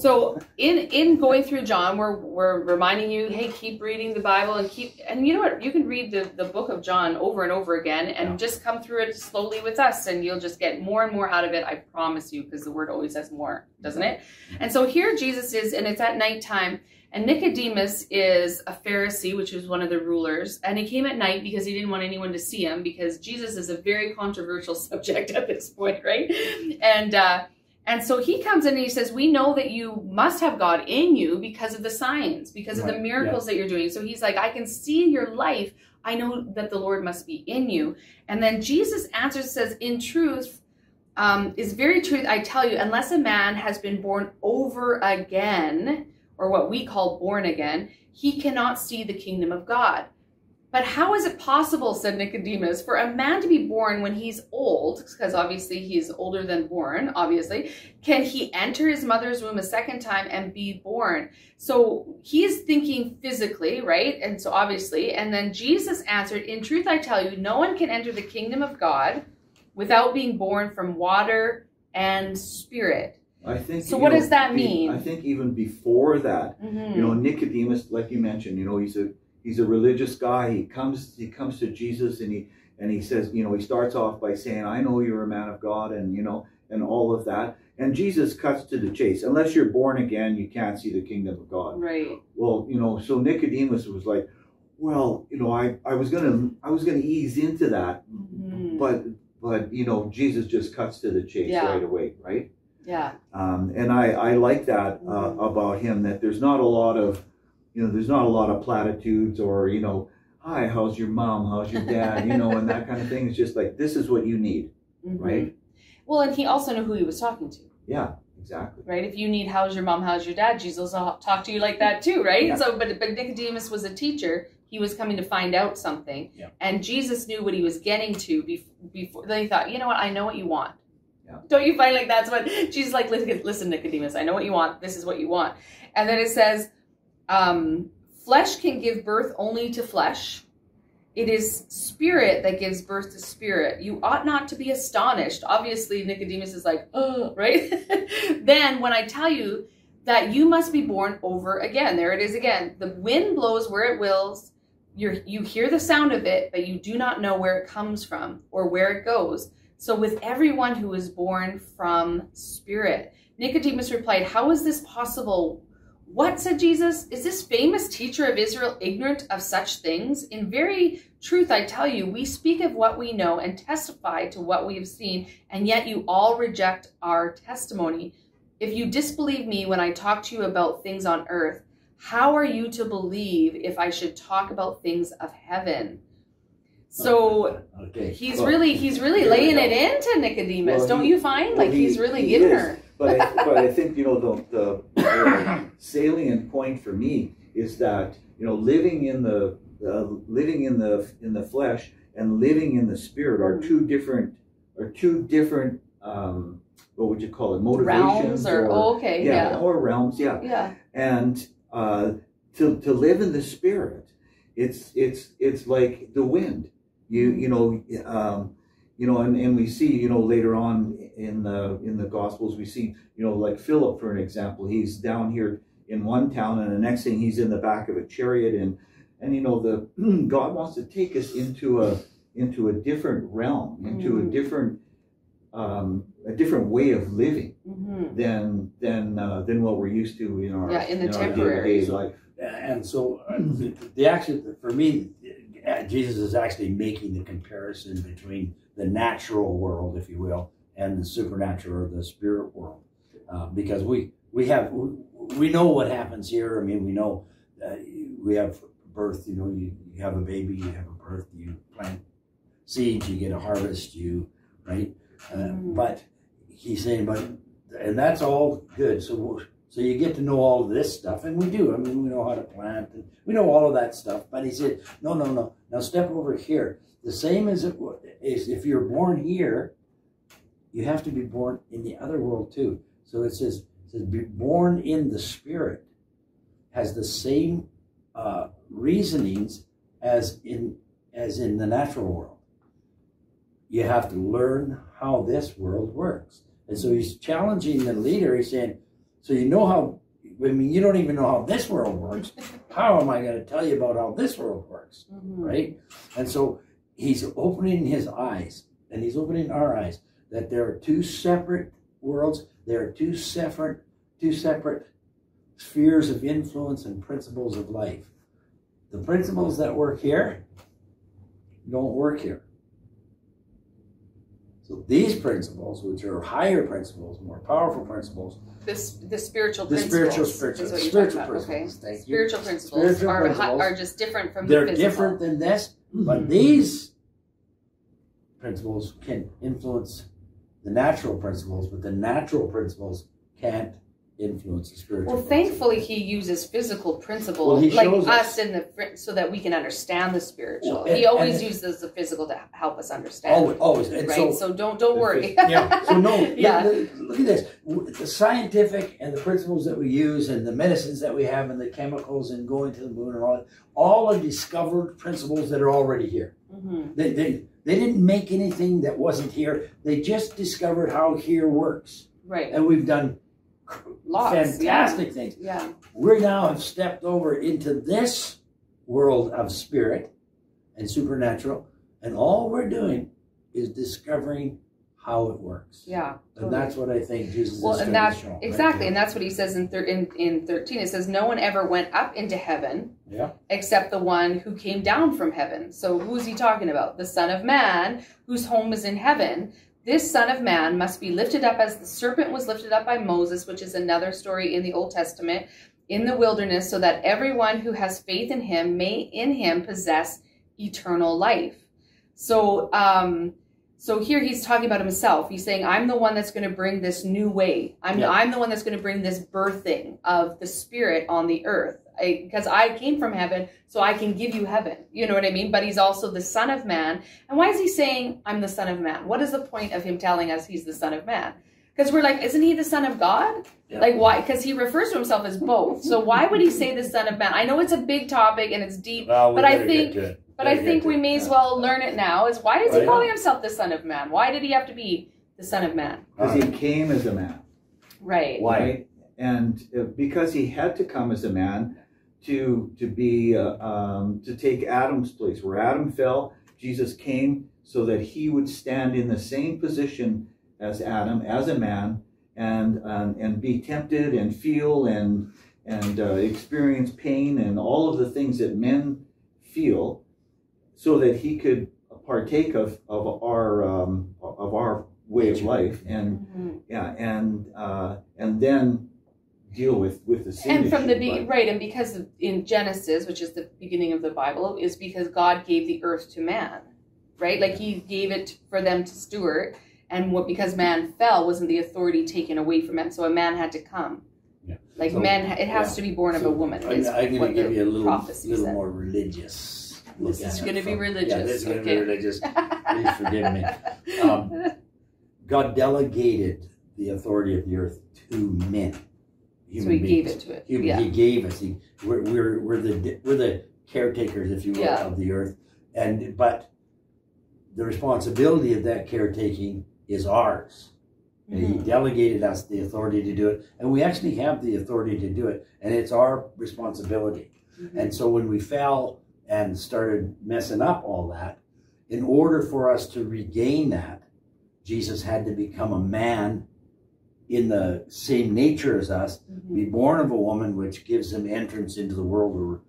So in in going through John, we're we're reminding you, hey, keep reading the Bible and keep and you know what? You can read the, the book of John over and over again and Yeah. just come through it slowly with us and you'll just get more and more out of it. I promise you, because the word always has more, doesn't it? And so here Jesus is, and it's at nighttime. And Nicodemus is a Pharisee, which was one of the rulers, and he came at night because he didn't want anyone to see him because Jesus is a very controversial subject at this point, right? And uh, and so he comes in and he says, "We know that you must have God in you because of the signs, because of the Right, miracles that you're doing." So he's like, "I can see your life. I know that the Lord must be in you." And then Jesus answers, says, "In truth." Um, is very truth I tell you, unless a man has been born over again, or what we call born again, he cannot see the kingdom of God. But how is it possible, said Nicodemus, for a man to be born when he's old, because obviously he's older than born, obviously, can he enter his mother's womb a second time and be born? So he's thinking physically, right? And so obviously, and then Jesus answered, In truth, I tell you, no one can enter the kingdom of God without being born from water and spirit. I think. So what know, does that mean? I think even before that, Mhm. you know, Nicodemus, like you mentioned, you know, he's a he's a religious guy. He comes he comes to Jesus and he and he says, you know, he starts off by saying, "I know you're a man of God," and you know, and all of that. And Jesus cuts to the chase. Unless you're born again, you can't see the kingdom of God. Right. Well, you know, so Nicodemus was like, well, you know, I I was gonna I was gonna ease into that, Mhm. but but you know, Jesus just cuts to the chase Yeah. right away, right? Yeah. Um, and I, I like that uh, Mhm. about him that there's not a lot of, you know, there's not a lot of platitudes or, you know, hi, how's your mom? How's your dad? You know, and that kind of thing. It's just like, this is what you need, Mhm. right? Well, and he also knew who he was talking to, Yeah, exactly. right? If you need how's your mom, how's your dad, Jesus will talk to you like that too, right? Yeah. So, but but Nicodemus was a teacher. He was coming to find out something, Yeah. and Jesus knew what he was getting to bef- before. Then he thought, you know what? I know what you want. Yeah. Don't you find like that's what Jesus like? Listen, listen, Nicodemus. I know what you want. This is what you want. And then it says, um, flesh can give birth only to flesh. It is spirit that gives birth to spirit. You ought not to be astonished. Obviously, Nicodemus is like, oh, right? then when I tell you that you must be born over again, there it is again. The wind blows where it wills. You're, you hear the sound of it, but you do not know where it comes from or where it goes. So with everyone who is born from spirit, Nicodemus replied, How is this possible? What, said Jesus? Is this famous teacher of Israel ignorant of such things? In very truth, I tell you, we speak of what we know and testify to what we have seen, and yet you all reject our testimony. If you disbelieve me when I talk to you about things on earth, how are you to believe if I should talk about things of heaven? So Okay. he's Well, really he's really laying it into Nicodemus, Well, don't he- you find? well, Like he- he's really he giving is. her. But I, but I think, you know, the, the, the salient point for me is that, you know, living in the, uh, living in the, in the flesh and living in the spirit are two different, are two different, um, what would you call it, motivations Realms or, oh, okay, yeah, yeah. or realms, yeah. Yeah. And uh, to to live in the spirit, it's it's it's like the wind. You you know um, you know, and, and we see you know later on in the in the Gospels we see you know like Philip for an example. He's down here in one town, and the next thing he's in the back of a chariot, and and you know the God wants to take us into a into a different realm, into a Mhm. different um, a different way of living hmm than than uh, than what we're used to in our Yeah, in the our temporary. day-to-day life. And so uh, the, the action for me, uh, Jesus is actually making the comparison between the natural world, if you will, and the supernatural or the spirit world, uh, because we we have we, know what happens here. I mean, we know uh, we have birth. You know, you, you have a baby, you have a birth, you plant seeds, you get a harvest, you right. Uh, Mm. But he's saying, but and that's all good. So so you get to know all of this stuff, and we do. I mean, we know how to plant, and we know all of that stuff. But he said, no, no, no. Now step over here. The same as it is if you're born here, you have to be born in the other world too. So it says, it says be born in the spirit has the same uh, reasonings as in as in the natural world. You have to learn how this world works. And so he's challenging the leader. He's saying, So you know how. I mean, you don't even know how this world works. How am I going to tell you about how this world works, Mhm. right? And so he's opening his eyes, and he's opening our eyes that there are two separate worlds. There are two separate, two separate spheres of influence and principles of life. The principles that work here don't work here. So these principles, which are higher principles, more powerful principles, This the spiritual the principles. spiritual, spiritual, spiritual principles. Okay. Thank you. Spiritual principles Spiritual are principles. are just different from They're the different than this, Mm-hmm. but these principles can influence the natural principles, but the natural principles can't influence the spiritual. Well, thankfully, he uses physical principles Well, like us us. in the so that we can understand the spiritual. Well, and- he always uses the physical to help us understand. always, always, and right? so So, don't don't worry. yeah. So no, Yeah. look, look- at this. The scientific and the principles that we use, and the medicines that we have, and the chemicals, and going to the moon, and all that, all are discovered principles that are already here. Mhm. They, they, they didn't make anything that wasn't here. They just discovered how here works, Right. and we've done Lots. fantastic things. Yeah. yeah. We now have stepped over into this world of spirit and supernatural, and all we're doing is discovering how it works. Yeah. And that's what I think Jesus Well, is and that's that to right exactly, and that's what he says in, thir- in in thirteen. It says, "No one ever went up into heaven, Yeah. except the one who came down from heaven." So who's he talking about? The Son of Man, whose home is in heaven. This Son of Man must be lifted up as the serpent was lifted up by Moses, which is another story in the Old Testament, in the wilderness, so that everyone who has faith in him may in him possess eternal life. So, um, so here he's talking about himself. He's saying, "I'm the one that's going to bring this new way. I'm Yeah. I'm the one that's going to bring this birthing of the Spirit on the earth. Because I, came from heaven, so I can give you heaven. You know what I mean? But he's also the Son of Man. And why is he saying, "I'm the Son of Man"? What is the point of him telling us he's the Son of Man? Because we're like, isn't he the Son of God? Yeah. Like why? Because he refers to himself as both. So why would he say the Son of Man? I know it's a big topic and it's deep. Well, But I think- get to. But I think we to it. may as well learn it now. Is why is he Right. calling himself the Son of Man? Why did he have to be the Son of Man? Because he came as a man. Right. Why? Right? And uh, because he had to come as a man to to be uh, um, to take Adam's place, where Adam fell, Jesus came so that he would stand in the same position as Adam, as a man, and and, and be tempted and feel and and uh, experience pain and all of the things that men feel, so that he could partake of of our um, of our way of life. And Mhm. yeah, and uh, and then deal with with the sin And from the issue, be- but- right, and because of, in Genesis, which is the beginning of the Bible, is because God gave the earth to man, right? Like He gave it for them to steward, and what because man fell, wasn't the authority taken away from man, so a man had to come. Yeah. Like So- man, it has yeah. to be born of a woman. I'm, I'm going to give you a little, little said. more religious. look This is gonna be religious, Yeah, this is going to okay. be religious. Please forgive me. Um, God delegated the authority of the earth to men. So human He gave it to it. He, yeah. he gave us. He, we're, we're, we're the we're the caretakers, if you will, Yeah. of the earth. And but the responsibility of that caretaking is ours. And he delegated us the authority to do it, and we actually have the authority to do it, and it's our responsibility. Mhm. And so when we fell and started messing up all that, in order for us to regain that, Jesus had to become a man in the same nature as us, Mhm. be born of a woman, which gives him entrance into the world or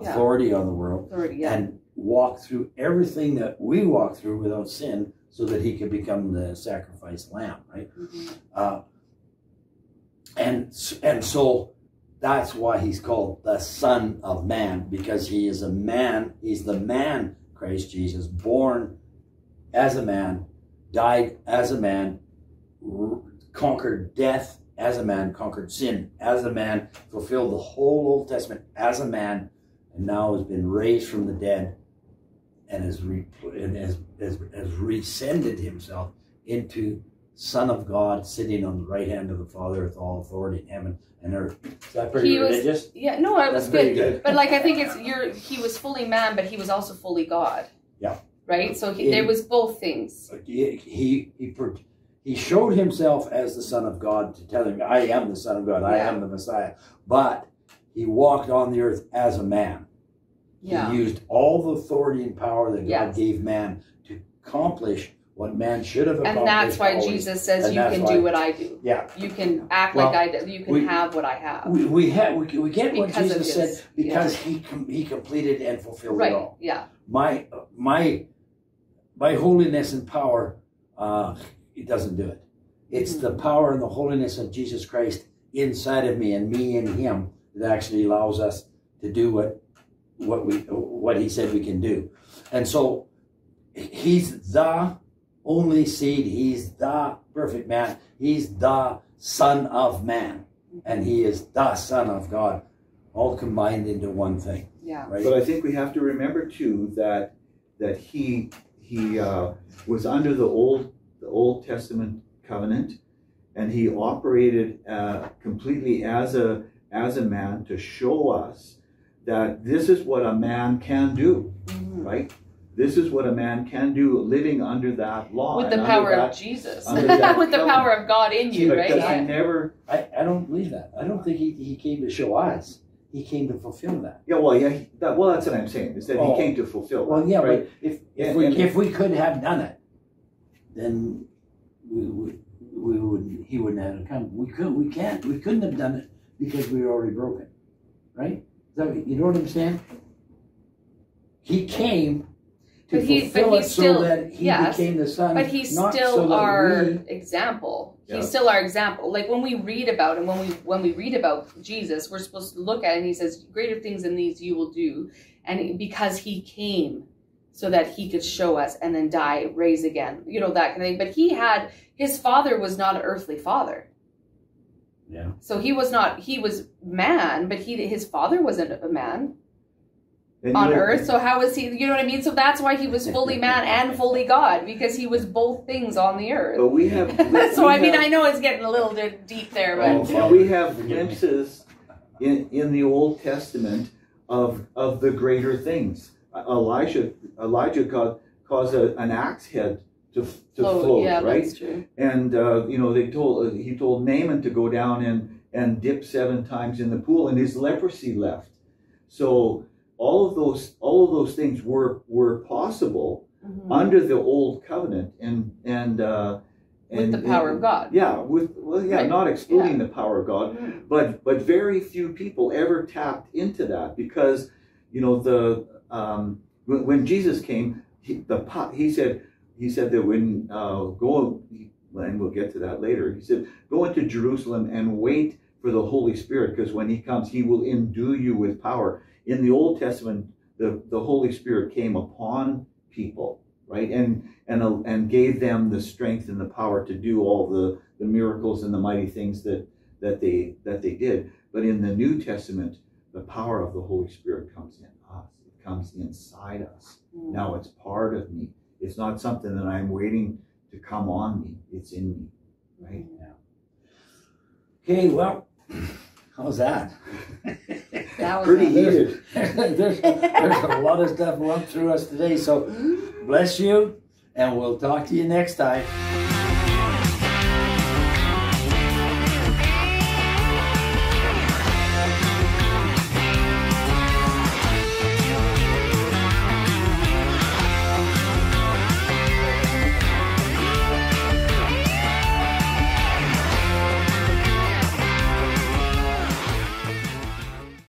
Yeah. authority on the world, Authority, yeah. and walk through everything that we walk through without sin, so that he could become the sacrifice lamb, right? Mhm. Uh, and and so that's why he's called the Son of Man because he is a man. He's the man, Christ Jesus, born as a man, died as a man, conquered death as a man, conquered sin as a man, fulfilled the whole Old Testament as a man, and now has been raised from the dead and has, re- and has, has, has rescended himself into Son of God, sitting on the right hand of the Father with all authority in heaven and earth. Is that pretty He was- religious? Yeah, no, it was That's pretty good. good. But like I think it's you're he was fully man, but he was also fully God. Yeah. Right? So he, In- there was both things. He he he, he showed himself as the Son of God to tell him, I am the Son of God, I Yeah. am the Messiah. But he walked on the earth as a man. Yeah. He used all the authority and power that God Yes. gave man to accomplish what man should have accomplished. And that's why always. Jesus says And you can why- do what I do. Yeah. You can act Well, like I do. You can we- have what I have. We, we, have, we, we get what Because of Jesus his- said because he com- he completed and fulfilled it right. all. Yeah. My my my holiness and power, uh, it doesn't do it. It's the power and the holiness of Jesus Christ inside of me and me in Him that actually allows us to do what what we what He said we can do. And so He's the only seed. He's the perfect man. He's the Son of Man, and He is the Son of God, all combined into one thing. Yeah. Right? But I think we have to remember too that that he he uh, was under the old the Old Testament covenant, and he operated uh, completely as a as a man to show us that this is what a man can do, Mhm. right? This is what a man can do living under that law. With the power that- of Jesus. under that With the power of God in you, right? because he never I, I don't believe that. I don't think he, he came to show us. He came to fulfill that. yeah well yeah he- that, well that's what I'm saying is that Oh. he came to fulfill Well, yeah, right? but if, if And- we and- if we could have done it, then we would we would he wouldn't have come. We could we can't we couldn't have done it because we were already broken, right? What- you know what I'm saying? He came to But he- but fulfill it he's so still- that he yes, became the son. But he's not still so our we- example. Yeah. He's still our example. Like when we read about him, when we when we read about Jesus, we're supposed to look at it and he says, Greater things than these you will do. And because he came so that he could show us and then die, raise again, you know, that kind of thing. But he had his father was not an earthly father. yeah. So he was not he was man, but he his father wasn't a man And on earth. So how was he you know what I mean? So that's why he was fully man and fully God, because he was both things on the earth. But we have. so we I mean, have- I know it's getting a little bit deep there, but Oh, we have glimpses in, in the Old Testament of of the greater things. Elijah Elijah caused, caused a, an axe head to to float, float, yeah, right? that's true. And uh, you know they told he told Naaman to go down and and dip seven times in the pool, and his leprosy left. So all of those all of those things were were possible Mhm. under the old covenant, and and uh, With and, the power of God. Yeah, with well, yeah, Right. not excluding the power of God, Mhm. but but very few people ever tapped into that because you know the um, when, when Jesus came, he, the po- he said he said that when uh, go and we'll get to that later. He said go into Jerusalem and wait for the Holy Spirit because when he comes, he will endue you with power. In the Old Testament, the the Holy Spirit came upon people, right, and and uh, and gave them the strength and the power to do all the the miracles and the mighty things that that they that they did. But in the New Testament, the power of the Holy Spirit comes in comes inside us. Mhm. Now it's part of me. It's not something that I'm waiting to come on me. It's in me. Right? Now. Okay, well, how's that? That was Pretty nice. heated. there's, there's a lot of stuff run through us today. So bless you, and we'll talk to you next time.